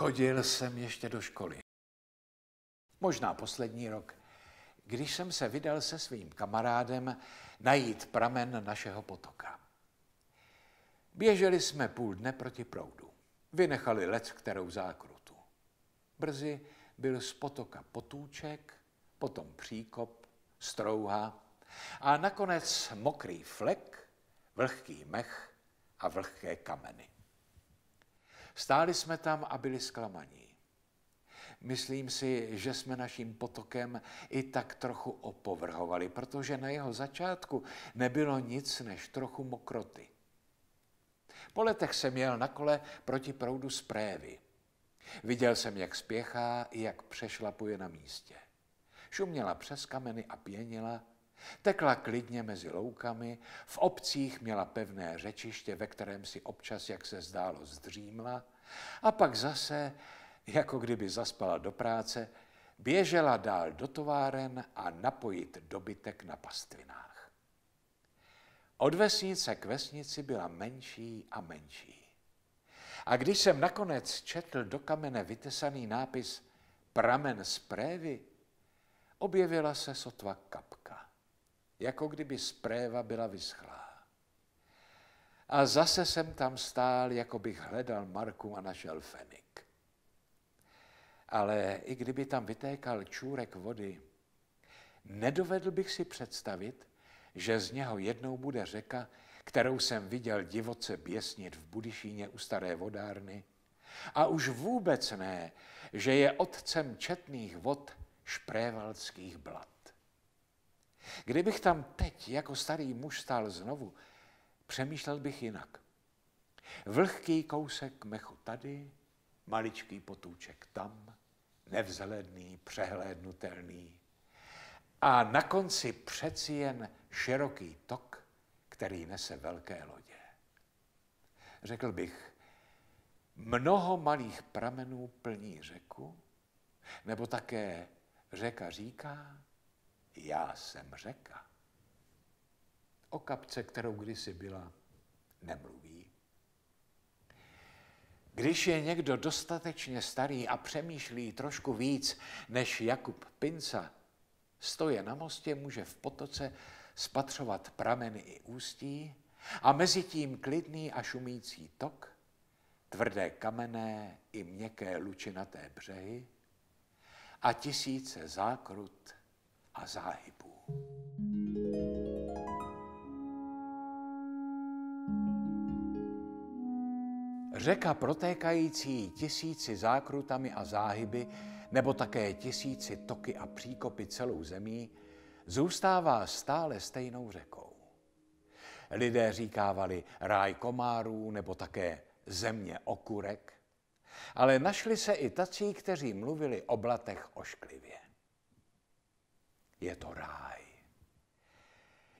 Chodil jsem ještě do školy. Možná poslední rok, když jsem se vydal se svým kamarádem najít pramen našeho potoka. Běželi jsme půl dne proti proudu. Vynechali lec kterou zákrutu. Brzy byl z potoka potůček, potom příkop, strouha a nakonec mokrý flek, vlhký mech a vlhké kameny. Stáli jsme tam a byli zklamaní. Myslím si, že jsme naším potokem i tak trochu opovrhovali, protože na jeho začátku nebylo nic než trochu mokroty. Po letech jsem jel na kole proti proudu z Prévy. Viděl jsem, jak spěchá i jak přešlapuje na místě. Šuměla přes kameny a pěnila, tekla klidně mezi loukami, v obcích měla pevné řečiště, ve kterém si občas, jak se zdálo, zdřímla, a pak zase, jako kdyby zaspala do práce, běžela dál do továren a napojit dobytek na pastvinách. Od vesnice k vesnici byla menší a menší. A když jsem nakonec četl do kamene vytesaný nápis Pramen z prévy, objevila se sotva kapka, jako kdyby spréva byla vyschlá. A zase jsem tam stál, jako bych hledal Marku a našel fenik. Ale i kdyby tam vytékal čůrek vody, nedovedl bych si představit, že z něho jednou bude řeka, kterou jsem viděl divoce běsnit v Budyšíně u staré vodárny. A už vůbec ne, že je otcem četných vod šprévalských blat. Kdybych tam teď jako starý muž stál znovu, přemýšlel bych jinak. Vlhký kousek mechu tady, maličký potůček tam, nevzhledný, přehlédnutelný. A na konci přeci jen široký tok, který nese velké lodě. Řekl bych, mnoho malých pramenů plní řeku, nebo také řeka říká, já jsem řeka. O kapce, kterou kdysi byla, nemluví. Když je někdo dostatečně starý a přemýšlí trošku víc než Jakub Pinca, stoje na mostě, může v potoce spatřovat prameny i ústí a mezi tím klidný a šumící tok, tvrdé kamenné i měkké lučinaté břehy a tisíce zákrut a záhybů. Řeka protékající tisíci zákrutami a záhyby, nebo také tisíci toky a příkopy celou zemí, zůstává stále stejnou řekou. Lidé říkávali ráj komárů nebo také země okurek, ale našli se i tací, kteří mluvili o blatech ošklivě. Je to ráj.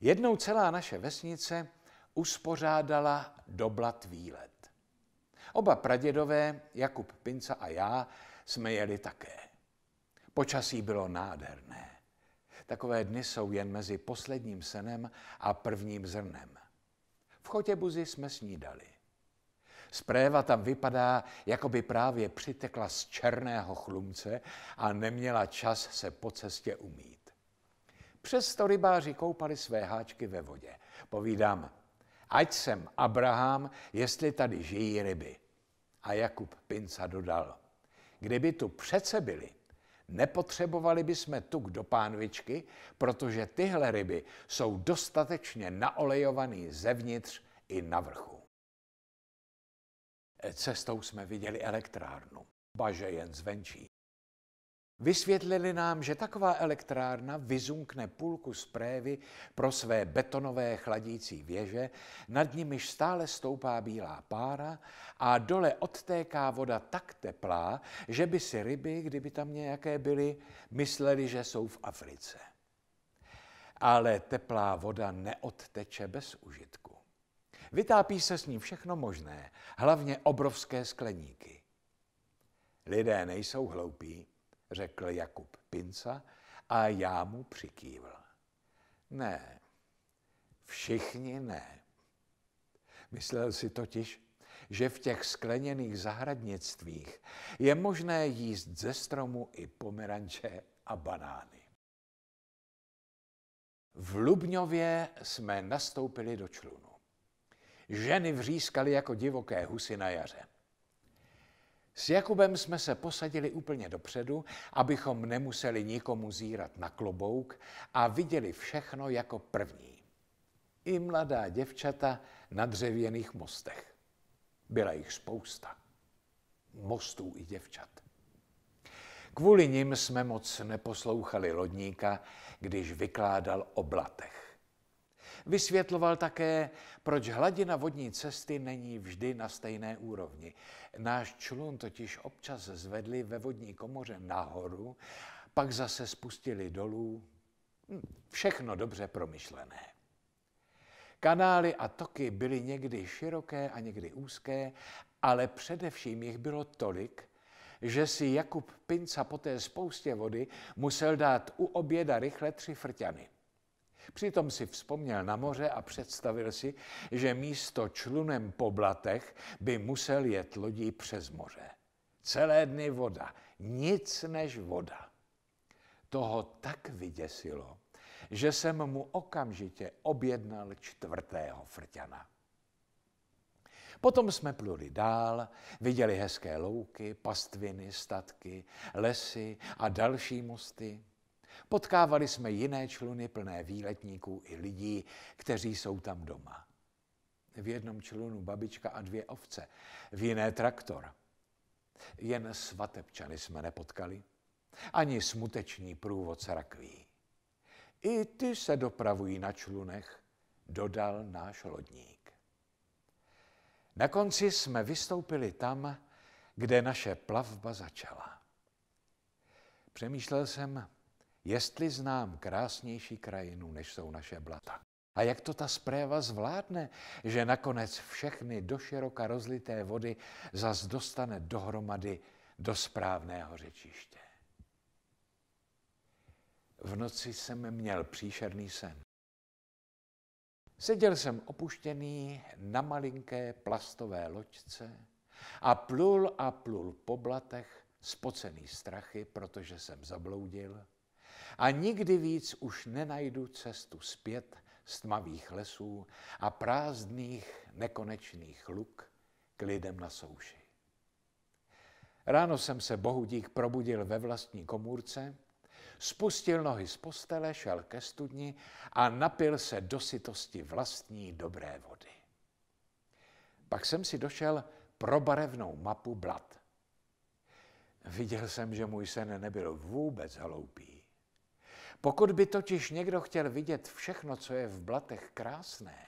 Jednou celá naše vesnice uspořádala do blat výlet. Oba pradědové, Jakub Pinca a já, jsme jeli také. Počasí bylo nádherné. Takové dny jsou jen mezi posledním senem a prvním zrnem. V Chotěbuzi jsme snídali. Spréva tam vypadá, jako by právě přitekla z černého chlumce a neměla čas se po cestě umít. Přesto rybáři koupali své háčky ve vodě. Povídám, ať jsem Abraham, jestli tady žijí ryby. A Jakub Pinca dodal, kdyby tu přece byli, nepotřebovali bychom tuk do pánvičky, protože tyhle ryby jsou dostatečně naolejovaný zevnitř i na vrchu. Cestou jsme viděli elektrárnu, baže jen zvenčí. Vysvětlili nám, že taková elektrárna vyzunkne půlku sprévy pro své betonové chladící věže, nad nimiž stále stoupá bílá pára a dole odtéká voda tak teplá, že by si ryby, kdyby tam nějaké byly, mysleli, že jsou v Africe. Ale teplá voda neodteče bez užitku. Vytápí se s ní všechno možné, hlavně obrovské skleníky. Lidé nejsou hloupí, řekl Jakub Pinca a já mu přikývl. Ne, všichni ne. Myslel si totiž, že v těch skleněných zahradnictvích je možné jíst ze stromu i pomeranče a banány. V Lubňově jsme nastoupili do člunu. Ženy vřískaly jako divoké husy na jaře. S Jakubem jsme se posadili úplně dopředu, abychom nemuseli nikomu zírat na klobouk a viděli všechno jako první. I mladá děvčata na dřevěných mostech. Byla jich spousta. Mostů i děvčat. Kvůli nim jsme moc neposlouchali lodníka, když vykládal o blatech. Vysvětloval také, proč hladina vodní cesty není vždy na stejné úrovni. Náš člun totiž občas zvedli ve vodní komoře nahoru, pak zase spustili dolů. Hm, všechno dobře promyšlené. Kanály a toky byly někdy široké a někdy úzké, ale především jich bylo tolik, že si Jakub Pinca po té spoustě vody musel dát u oběda rychle tři frťany. Přitom si vzpomněl na moře a představil si, že místo člunem po blatech by musel jet lodí přes moře. Celé dny voda, nic než voda. Toho tak vyděsilo, že jsem mu okamžitě objednal čtvrtého frťana. Potom jsme pluli dál, viděli hezké louky, pastviny, statky, lesy a další mosty. Potkávali jsme jiné čluny plné výletníků i lidí, kteří jsou tam doma. V jednom člunu babička a dvě ovce, v jiné traktor. Jen svatebčany jsme nepotkali, ani smuteční průvodce rakví. I ty se dopravují na člunech, dodal náš lodník. Na konci jsme vystoupili tam, kde naše plavba začala. Přemýšlel jsem, jestli znám krásnější krajinu, než jsou naše blata. A jak to ta spréva zvládne, že nakonec všechny do široka rozlité vody zas dostane dohromady do správného řečiště. V noci jsem měl příšerný sen. Seděl jsem opuštěný na malinké plastové loďce a plul a plul po blatech, spocený strachy, protože jsem zabloudil – a nikdy víc už nenajdu cestu zpět z tmavých lesů a prázdných nekonečných luk k lidem na souši. Ráno jsem se bohudík probudil ve vlastní komůrce, spustil nohy z postele, šel ke studni a napil se do sytosti vlastní dobré vody. Pak jsem si došel pro barevnou mapu blat. Viděl jsem, že můj sen nebyl vůbec hloupý. Pokud by totiž někdo chtěl vidět všechno, co je v blatech krásné,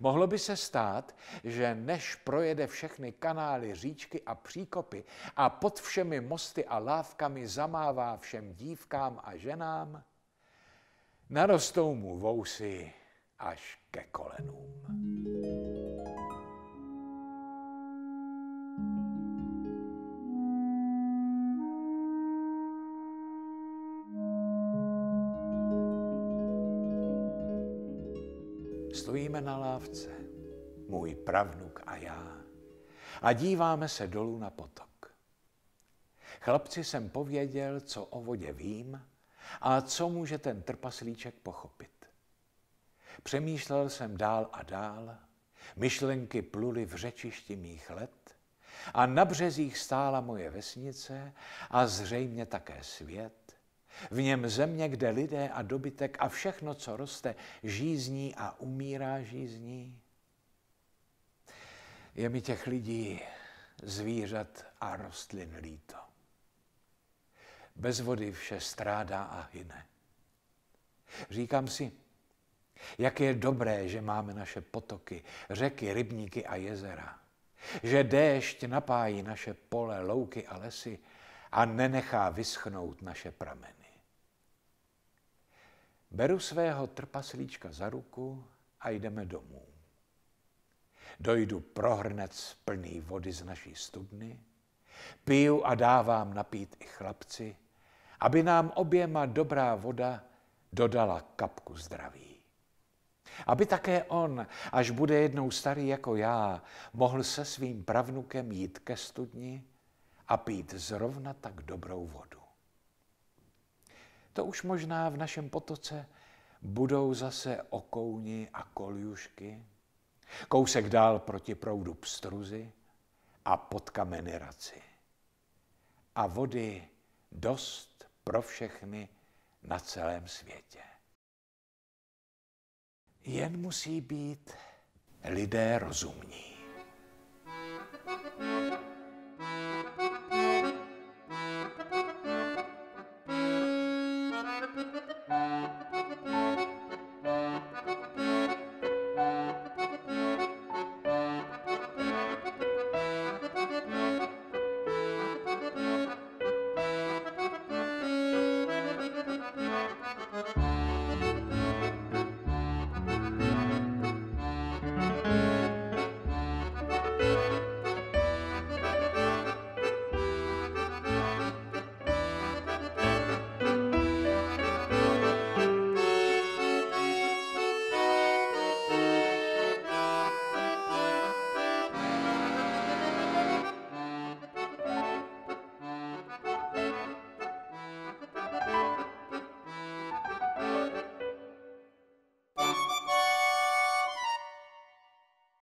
mohlo by se stát, že než projede všechny kanály, říčky a příkopy a pod všemi mosty a lávkami zamává všem dívkám a ženám, narostou mu vousy až ke kolenům. Lávce, můj pravnuk a já, a díváme se dolů na potok. Chlapci jsem pověděl, co o vodě vím a co může ten trpaslíček pochopit. Přemýšlel jsem dál a dál, myšlenky pluly v řečišti mých let a na březích stála moje vesnice a zřejmě také svět, v něm země, kde lidé a dobytek a všechno, co roste, žízní a umírá žízní. Je mi těch lidí, zvířat a rostlin líto. Bez vody vše strádá a hyne. Říkám si, jak je dobré, že máme naše potoky, řeky, rybníky a jezera. Že déšť napájí naše pole, louky a lesy a nenechá vyschnout naše prameny. Beru svého trpaslíčka za ruku a jdeme domů. Dojdu pro hrnec plný vody z naší studny, piju a dávám napít i chlapci, aby nám oběma dobrá voda dodala kapku zdraví. Aby také on, až bude jednou starý jako já, mohl se svým pravnukem jít ke studni a pít zrovna tak dobrou vodu. To už možná v našem potoce budou zase okouni a koljušky, kousek dál proti proudu pstruzy a pod kameny raci. A vody dost pro všechny na celém světě. Jen musí být lidé rozumní.